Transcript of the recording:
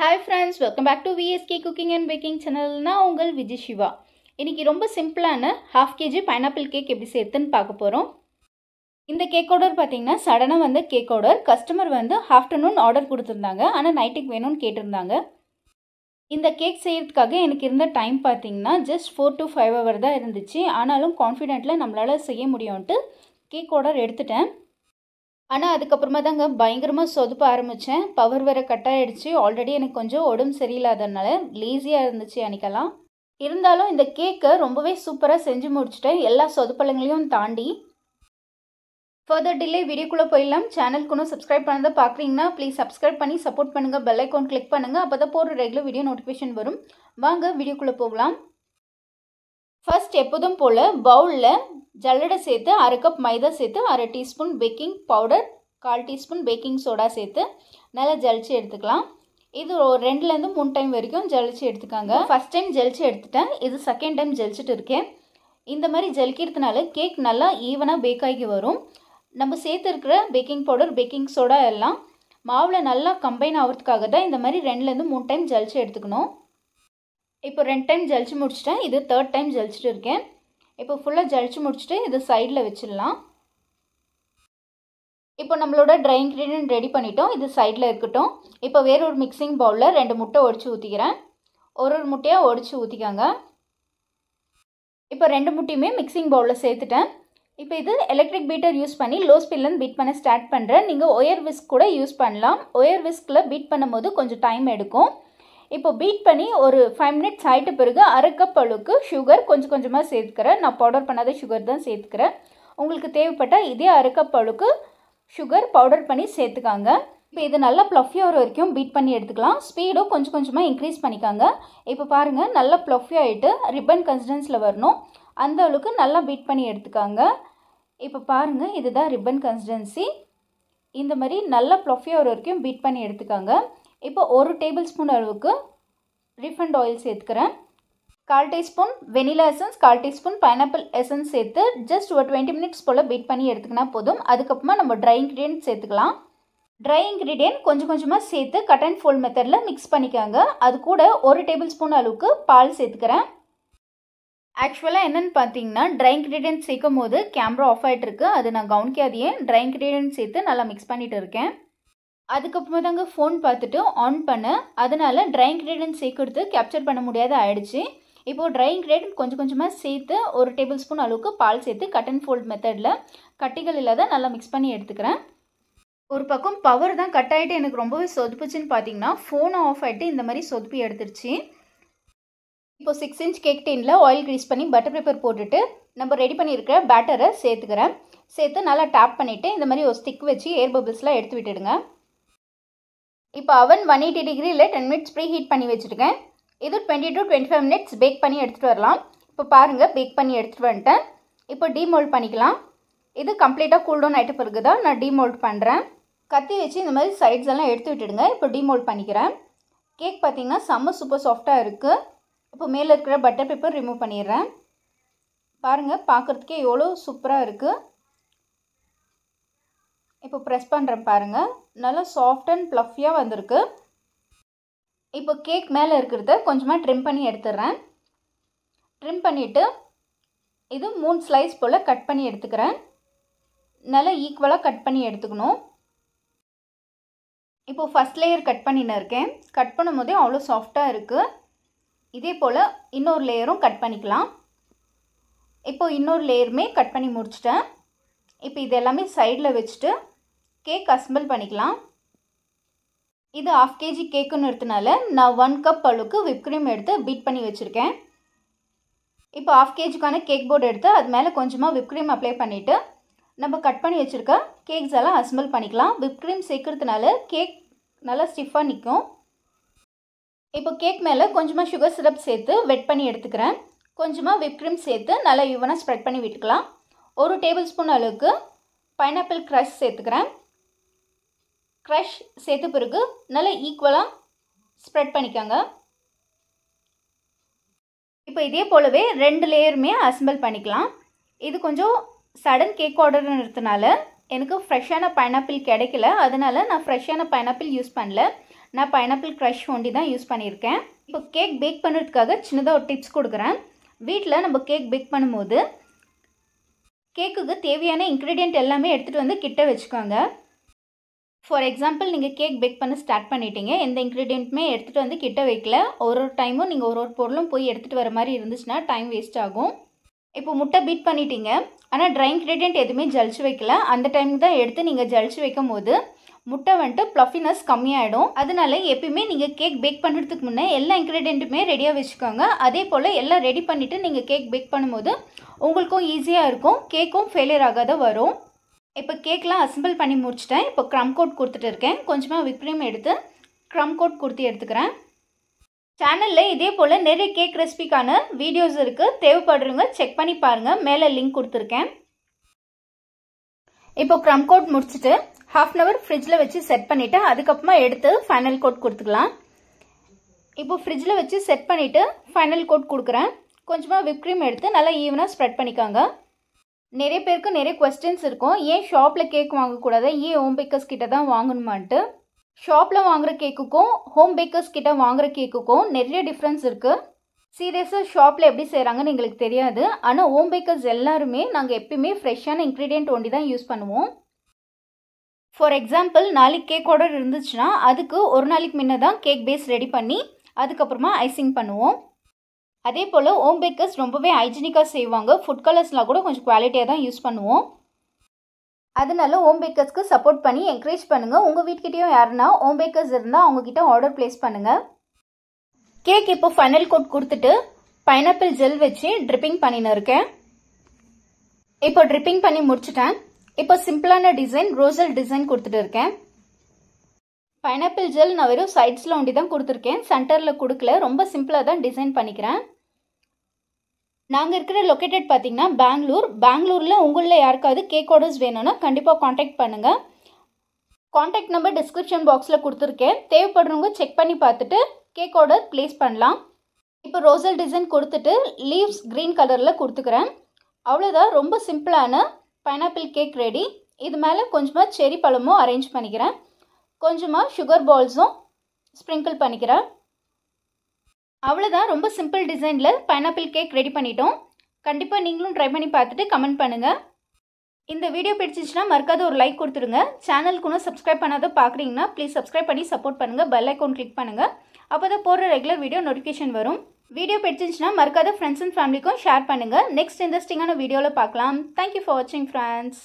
Hi friends welcome back to VSK cooking and baking சேனல்னா உங்கள் விஜய் சிவா. இன்றைக்கி ரொம்ப சிம்பிளான ஹாஃப் கேஜி பைனாப்பிள் கேக் எப்படி சேர்த்துன்னு பார்க்க போகிறோம் இந்த கேக் ஆர்டர் பார்த்தீங்கன்னா சடனாக வந்த கேக் ஆர்டர் கஸ்டமர் வந்து ஆஃப்டர்நூன் ஆர்டர் கொடுத்துருந்தாங்க. ஆனால் நைட்டுக்கு வேணும்னு கேட்டிருந்தாங்க. இந்த கேக் செய்கிறதுக்காக எனக்கு இருந்த டைம் பார்த்தீங்கன்னா just four to five hour தான் இருந்துச்சு. ஆனாலும் கான்ஃபிடென்ட்டில் நம்மளால் செய்ய முடியும்ன்ட்டு கேக் ஆர்டர் எடுத்துட்டேன். ஆனால் அதுக்கப்புறமா தாங்க பயங்கரமாக சொதுப்ப ஆரம்பித்தேன் பவர் வேறு கட் ஆகிடுச்சு ஆல்ரெடி எனக்கு கொஞ்சம் உடம்பு சரியில்லாதனால லேசியாக இருந்துச்சு அன்றைக்கெல்லாம் இருந்தாலும் இந்த கேக்கை ரொம்பவே சூப்பராக செஞ்சு முடிச்சிட்டேன். எல்லா சொதுப்பழங்களையும் தாண்டி. ஃபர்தர் டிலே வீடியோக்குள்ளே போயிடலாம். சேனலுக்கு இன்னும் சப்ஸ்கிரைப் பண்ணதை பார்க்குறீங்கன்னா ப்ளீஸ் சப்ஸ்கிரைப் பண்ணி சப்போர்ட் பண்ணுங்கள் பெல் ஐக்கான் கிளிக் பண்ணுங்கள் அப்போ தான் போகிற ரெகுலர் வீடியோ நோட்டிஃபிகேஷன் வரும். வாங்க வீடியோக்குள்ளே போகலாம். ஃபர்ஸ்ட் எப்போதும் போல் பவுலில் ஜல்லடை சேர்த்து அரை கப் மைதா சேர்த்து அரை டீஸ்பூன் பேக்கிங் பவுடர் கால் டீஸ்பூன் பேக்கிங் சோடா சேர்த்து நல்லா ஜலிச்சு எடுத்துக்கலாம். இது ஒரு ரெண்டுலேருந்து மூணு டைம் வரைக்கும் ஜலிச்சு எடுத்துக்காங்க. ஃபஸ்ட் டைம் ஜலிச்சு எடுத்துட்டேன். இது செகண்ட் டைம் ஜலிச்சுட்டு இருக்கேன். இந்த மாதிரி ஜலிக்கிறதுனால கேக் நல்லா ஈவனாக பேக் ஆகி வரும். நம்ம சேர்த்துருக்கிற பேக்கிங் பவுடர் பேக்கிங் சோடா எல்லாம் மாவில் நல்லா கம்பைன் ஆகிறதுக்காக தான் இந்த மாதிரி ரெண்டுலேருந்து மூணு டைம் ஜலிச்சு எடுத்துக்கணும். இப்போ ரெண்டு டைம் ஜலிச்சு முடிச்சிட்டேன். இது தேர்ட் டைம் ஜலிச்சுட்டு இருக்கேன். இப்போ ஃபுல்லாக ஜலிச்சு முடிச்சுட்டு இது சைடில் வச்சிடலாம். இப்போ நம்மளோட ட்ரை இன்க்ரீடியன்ட் ரெடி பண்ணிட்டோம். இது சைடில் இருக்கட்டும். இப்போ வேற ஒரு மிக்சிங் பவுலில் ரெண்டு முட்டை ஒடிச்சு ஊற்றிக்கிறேன் ஒரு ஒரு முட்டையாக ஒடிச்சு ஊற்றிக்கோங்க இப்போ ரெண்டு முட்டையுமே மிக்சிங் பவுலில் சேர்த்துட்டேன். இப்போ இது எலக்ட்ரிக் பீட்டர் யூஸ் பண்ணி லோ ஸ்பீட்லேருந்து பீட் பண்ண ஸ்டார்ட் பண்ணுறேன் நீங்கள் ஒயர் விஸ்க் கூட யூஸ் பண்ணலாம். ஒயர் விஸ்கில் பீட் பண்ணும்போது கொஞ்சம் டைம் எடுக்கும். இப்போ பீட் பண்ணி ஒரு ஃபைவ் மினிட்ஸ் ஆகிட்ட பிறகு அரை கப் அளவுக்கு சுகர் கொஞ்சம் கொஞ்சமாக சேர்த்துக்கிறேன். நான் பவுடர் பண்ணாத சுகர் தான் சேர்த்துக்கிறேன். உங்களுக்கு தேவைப்பட்டால் இதே அரை கப் அளவுக்கு சுகர் பவுடர் பண்ணி சேர்த்துக்காங்க. இப்போ இது நல்லா ப்ளஃபி ஆகிற வரைக்கும் பீட் பண்ணி எடுத்துக்கலாம். ஸ்பீடும் கொஞ்சம் கொஞ்சமாக இன்க்ரீஸ் பண்ணிக்காங்க. இப்போ பாருங்கள் நல்லா ப்ளஃபி ஆகிட்டு ரிப்பன் கன்சிஸ்டன்ஸில் வரணும். அந்த அளவுக்கு நல்லா பீட் பண்ணி எடுத்துக்காங்க. இப்போ பாருங்கள் இதுதான் ரிப்பன் கன்சிஸ்டன்சி இந்த மாதிரி நல்லா ப்ளஃபி ஆகிற வரைக்கும் பீட் பண்ணி எடுத்துக்காங்க. இப்போ ஒரு டேபிள் ஸ்பூன் அளவுக்கு ரீஃபண்ட் ஆயில் சேர்த்துக்கிறேன். கால் டீஸ்பூன் வெனிலா எசன்ஸ் கால் டீஸ்பூன் பைனாப்பிள் எசன்ஸ் சேர்த்து ஜஸ்ட் ஒரு டுவெண்ட்டி மினிட்ஸ் போல் பீட் பண்ணி எடுத்துக்கினா போதும். அதுக்கப்புறமா நம்ம ட்ரை இன்க்ரீடியன்ட் சேர்த்துக்கலாம். ட்ரை இன்க்ரீடியன்ட் கொஞ்சம் கொஞ்சமாக சேர்த்து கட் அண்ட் ஃபோல்ட் மெத்தடில் மிக்ஸ் பண்ணிக்காங்க. அது கூட ஒரு டேபிள் ஸ்பூன் அளவுக்கு பால் சேர்த்துக்கிறேன். ஆக்சுவலாக என்னென்னு பார்த்தீங்கன்னா ட்ரை இன்க்ரீடியன்ட் சேர்க்கும் போது கேமரா ஆஃப் ஆகிட்டு இருக்கு. அது நான் கவனிக்காதையே ட்ரை இன்க்ரீடியன்ட் சேர்த்து நல்லா மிக்ஸ் பண்ணிட்டு இருக்கேன். அதுக்கப்புறமா தாங்க ஃபோன் பார்த்துட்டு ஆன் பண்ணேன் அதனால் ட்ரைங் கிரேடன் சேர்க்கறது கேப்சர் பண்ண முடியாத ஆயிடுச்சு. இப்போது ட்ரைங் இன்க்ரீடியன்ட் கொஞ்சம் கொஞ்சமாக சேர்த்து ஒரு டேபிள் ஸ்பூன் அளவுக்கு பால் சேர்த்து கட் அண்ட் ஃபோல்ட் மெத்தடில் கட்டிகள் இல்லாத நல்லா மிக்ஸ் பண்ணி எடுத்துக்கிறேன். ஒரு பக்கம் பவர் தான் கட் ஆகிட்டு எனக்கு ரொம்பவே சொதுப்புச்சுன்னு பார்த்தீங்கன்னா ஃபோனை ஆஃப் ஆகிட்டு இந்த மாதிரி சொதுப்பி எடுத்துருச்சு. இப்போ சிக்ஸ் இன்ச் கேக் டீனில் ஆயில் க்ரீஸ் பண்ணி பட்டர் பேப்பர் போட்டுட்டு நம்ம ரெடி பண்ணியிருக்கிற பேட்டரை சேர்த்துக்கிறேன். சேர்த்து நல்லா டேப் பண்ணிவிட்டு இந்த மாதிரி ஒரு ஸ்டிக் வச்சு ஏர் பபிள்ஸ்லாம் எடுத்து விட்டுடுங்க. இப்போ அவன் ஒன் எயிட்டி டிகிரியில் டென் மினிட்ஸ் ப்ரீ ஹீட் பண்ணி வச்சுருக்கேன். இது twenty to twenty five minutes bake பண்ணி எடுத்துகிட்டு வரலாம். இப்போ பாருங்கள் பேக் பண்ணி எடுத்துகிட்டு வந்துட்டேன். இப்போ டீமோல்ட் பண்ணிக்கலாம். இது கம்ப்ளீட்டாக கூல் டவுன் ஆகிட்ட பிறகு தான் நான் டீமோல்ட் பண்ணுறேன் கத்தி வச்சு இந்த மாதிரி சைட்ஸ் எல்லாம் எடுத்து விட்டுடுங்க. இப்போ டீமோல்ட் பண்ணிக்கிறேன். கேக் பார்த்திங்கன்னா செம்ம சூப்பர் சாஃப்டாக இருக்குது இப்போ மேலே இருக்கிற பட்டர் பேப்பர் ரிமூவ் பண்ணிடுறேன். பாருங்கள் பார்க்குறதுக்கே எவ்வளோ சூப்பராக இருக்குது இப்போ ப்ரெஸ் பண்ணுறேன் பாருங்கள் நல்லா சாஃப்ட் அண்ட் ப்ளஃபியாக வந்திருக்கு. இப்போ கேக் மேலே இருக்கிறத கொஞ்சமாக ட்ரிம் பண்ணி எடுத்துடுறேன் ட்ரிம் பண்ணிவிட்டு இது மூணு ஸ்லைஸ் போல் கட் பண்ணி எடுத்துக்கிறேன். நல்லா ஈக்குவலாக கட் பண்ணி எடுத்துக்கணும். இப்போது ஃபஸ்ட் லேயர் கட் பண்ணின்னு இருக்கேன். கட் பண்ணும் போதே அவ்வளோ சாஃப்டாக இருக்குது இதே போல் இன்னொரு லேயரும் கட் பண்ணிக்கலாம். இப்போது இன்னொரு லேயருமே கட் பண்ணி முடிச்சிட்டேன். இப்போ இது எல்லாமே சைடில் வச்சுட்டு கேக் அசம்பிள் பண்ணிக்கலாம். இது ஆஃப் கேஜி கேக்குன்னு எடுத்தனால நான் ஒன் கப் அளவுக்கு விப் க்ரீம் எடுத்து பீட் பண்ணி வச்சுருக்கேன். இப்போ ஆஃப் கேஜிக்கான கேக் போர்டு எடுத்து அது மேலே கொஞ்சமாக விப் க்ரீம் அப்ளை பண்ணிவிட்டு நம்ம கட் பண்ணி வச்சுருக்க கேக்ஸ் எல்லாம் அசம்பிள் பண்ணிக்கலாம். விப் க்ரீம் சேர்க்கறதுனால கேக் நல்லா ஸ்டிஃபாக நிற்கும் இப்போ கேக் மேலே கொஞ்சமாக சுகர் சிரப் சேர்த்து வெட் பண்ணி எடுத்துக்கிறேன். கொஞ்சமாக விப் க்ரீம் சேர்த்து நல்லா ஈவனாக ஸ்ப்ரெட் பண்ணி விட்டுக்கலாம். ஒரு டேபிள் ஸ்பூன் அளவுக்கு பைனாப்பிள் க்ரஷ் சேர்த்துக்கிறேன். க்ரஷ் சேர்த்த பிறகு நல்லா ஈக்குவலாக ஸ்ப்ரெட் பண்ணிக்கோங்க. இப்போ இதே போலவே ரெண்டு லேயருமே அசம்பிள் பண்ணிக்கலாம். இது கொஞ்சம் சடன் கேக் ஆர்டர்ன்றதுனால எனக்கு ஃப்ரெஷ்ஷான பைனாப்பிள் கிடைக்கல. அதனால் நான் ஃப்ரெஷ்ஷான பைனாப்பிள் யூஸ் பண்ணல. நான் பைனாப்பிள் க்ரஷ் ஒண்டி தான் யூஸ் பண்ணியிருக்கேன். இப்போ கேக் பேக் பண்ணுறதுக்காக சின்னதாக ஒரு டிப்ஸ் கொடுக்குறேன். வீட்டில் நம்ம கேக் பேக் பண்ணும்போது கேக்குக்கு தேவையான இன்க்ரீடியண்ட் எல்லாமே எடுத்துகிட்டு வந்து கிட்ட வச்சுக்கோங்க. ஃபார் எக்ஸாம்பிள் நீங்கள் கேக் பேக் பண்ண ஸ்டார்ட் பண்ணிட்டீங்க. எந்த இன்க்ரீடியண்ட்டுமே எடுத்துகிட்டு வந்து கிட்ட வைக்கல. ஒரு ஒரு டைமும் நீங்கள் ஒரு ஒரு பொருளும் போய் எடுத்துகிட்டு வர மாதிரி இருந்துச்சுன்னா டைம் வேஸ்ட் ஆகும். இப்போ முட்டை பீட் பண்ணிட்டீங்க. ஆனால் ட்ரை இன்க்ரீடியண்ட் எதுவுமே ஜலிச்சு வைக்கல. அந்த டைம் தான் எடுத்து நீங்கள் ஜலிச்சு வைக்கும் போது முட்டை வந்துட்டு ப்ளஃபினஸ் கம்மியாயிடும். அதனால எப்பயுமே நீங்கள் கேக் பேக் பண்ணுறதுக்கு முன்னே எல்லா இன்க்ரீடியண்ட்டுமே ரெடியாக வச்சுக்கோங்க. அதே போல் எல்லாம் ரெடி பண்ணிவிட்டு நீங்கள் கேக் பேக் பண்ணும்போது உங்களுக்கும் ஈஸியாக இருக்கும். கேக்கும் ஃபெயிலியர் ஆகாத வரும். இப்போ கேக்லாம் அசம்பிள் பண்ணி முடிச்சிட்டேன். இப்போ க்ரம் கோட் கொடுத்துட்டு இருக்கேன். கொஞ்சமாக விப்ரீம் எடுத்து க்ரம் கோட் கொடுத்து எடுத்துக்கிறேன். சேனலில் இதே போல் நிறைய கேக் ரெசிபிக்கான வீடியோஸ் இருக்குது தேவைப்படுறவங்க செக் பண்ணி பாருங்கள் மேலே லிங்க் கொடுத்துருக்கேன். இப்போ க்ரம் கோட் முடிச்சுட்டு ஹாஃப் அன் ஹவர் ஃப்ரிட்ஜில் வச்சு செட் பண்ணிவிட்டு அதுக்கப்புறமா எடுத்து ஃபைனல் கோட் கொடுத்துக்கலாம். இப்போ ஃப்ரிட்ஜில் வச்சு செட் பண்ணிவிட்டு ஃபைனல் கோட் கொடுக்குறேன். கொஞ்சமாக விப் க்ரீம் எடுத்து நல்லா ஈவனாக ஸ்ப்ரெட் பண்ணிக்காங்க. நிறைய பேருக்கு நிறைய கொஸ்டின்ஸ் இருக்கும். ஏன் ஷாப்பில் கேக் வாங்கக்கூடாது? ஏன் ஹோம் பேக்கர்ஸ் கிட்ட தான் வாங்கணுமான்ட்டு? ஷாப்பில் வாங்குற கேக்குக்கும் ஹோம் பேக்கர்ஸ் கிட்ட வாங்குற கேக்குக்கும் நிறைய டிஃப்ரென்ஸ் இருக்குது சீரியஸாக ஷாப்பில் எப்படி செய்கிறாங்கன்னு எங்களுக்கு தெரியாது. ஆனால் ஹோம் பேக்கர்ஸ் எல்லாருமே நாங்கள் எப்பயுமே ஃப்ரெஷ்ஷான இன்க்ரீடியன்ட் ஒண்டி தான் யூஸ் பண்ணுவோம். ஃபார் எக்ஸாம்பிள் நாளைக்கு கேக் ஆர்டர் இருந்துச்சுன்னா அதுக்கு ஒரு நாளைக்கு முன்ன தான் கேக் பேஸ் ரெடி பண்ணி அதுக்கப்புறமா ஐசிங் பண்ணுவோம். அதே போல் ஹோம் பேக்கர்ஸ் ரொம்பவே ஹைஜீனிக்காக செய்வாங்க. ஃபுட் கலர்ஸ்லாம் கூட கொஞ்சம் குவாலிட்டியாக தான் யூஸ் பண்ணுவோம். அதனால ஹோம் பேக்கர்ஸ்க்கு சப்போர்ட் பண்ணி என்கரேஜ் பண்ணுங்கள் உங்கள் வீட்டுக்கிட்டேயும் யாருன்னா ஹோம் பேக்கர்ஸ் இருந்தால் அவங்கக்கிட்ட ஆர்டர் ப்ளேஸ் பண்ணுங்கள் கேக் இப்போ ஃபைனல் கோட் கொடுத்துட்டு பைனாப்பிள் ஜெல் வச்சு ட்ரிப்பிங் பண்ணின்னு இருக்கேன். இப்போ ட்ரிப்பிங் பண்ணி முடிச்சுட்டேன். இப்போ சிம்பிளான டிசைன் ரோசல் டிசைன் கொடுத்துட்டு இருக்கேன். பைனாப்பிள் ஜெல் நான் வெறும் சைட்ஸில் ஒண்டி தான் கொடுத்துருக்கேன். சென்டரில் கொடுக்கல. ரொம்ப சிம்பிளாக தான் டிசைன் பண்ணிக்கிறேன். நாங்கள் இருக்கிற லொக்கேட்டட் பார்த்தீங்கன்னா பெங்களூர். பெங்களூரில் உங்களில் யாருக்காவது கேக் ஆர்டர்ஸ் வேணும்னா கண்டிப்பாக காண்டாக்ட் பண்ணுங்கள் காண்டாக்ட் நம்பர் டிஸ்கிரிப்ஷன் பாக்ஸில் கொடுத்துருக்கேன். தேவைப்படுறவங்க செக் பண்ணி பார்த்துட்டு கேக் ஆர்டர் ப்ளேஸ் பண்ணலாம். இப்போ ரோசல் டிசைன் கொடுத்துட்டு லீவ்ஸ் க்ரீன் கலரில் கொடுத்துக்கிறேன். அவ்வளோதான் ரொம்ப சிம்பிளான பைனாப்பிள் கேக் ரெடி இது மேலே கொஞ்சமாக செரி பழமும் அரேஞ்ச் பண்ணிக்கிறேன். கொஞ்சமாக சுகர் பால்ஸும் ஸ்ப்ரிங்கிள் பண்ணிக்கிறேன். அவ்வளோதான் ரொம்ப சிம்பிள் டிசைனில் பைனாப்பிள் கேக் ரெடி பண்ணிட்டோம். கண்டிப்பாக நீங்களும் ட்ரை பண்ணி பார்த்துட்டு கமெண்ட் பண்ணுங்கள் இந்த வீடியோ பிடிச்சிச்சுன்னா மறக்காத ஒரு லைக் கொடுத்துருங்க சேனலுக்கு இன்னும் சப்ஸ்கிரைப் பண்ணாத பார்க்குறீங்கன்னா ப்ளீஸ் சப்ஸ்கிரைப் பண்ணி சப்போர்ட் பண்ணுங்கள் பெல் ஐக்கோன் கிளிக் பண்ணுங்கள் அப்போ தான் போடுற ரெகுலர் வீடியோ நோட்டிஃபிகேஷன் வரும். வீடியோ பிடிச்சிச்சுன்னா மறக்காத ஃப்ரெண்ட்ஸ் அண்ட் ஃபேமிலிக்கும் ஷேர் பண்ணுங்கள் நெக்ஸ்ட் இன்ட்ரெஸ்டிங்கான வீடியோவில் பார்க்கலாம். தேங்க்யூ ஃபார் வாட்சிங் ஃப்ரெண்ட்ஸ்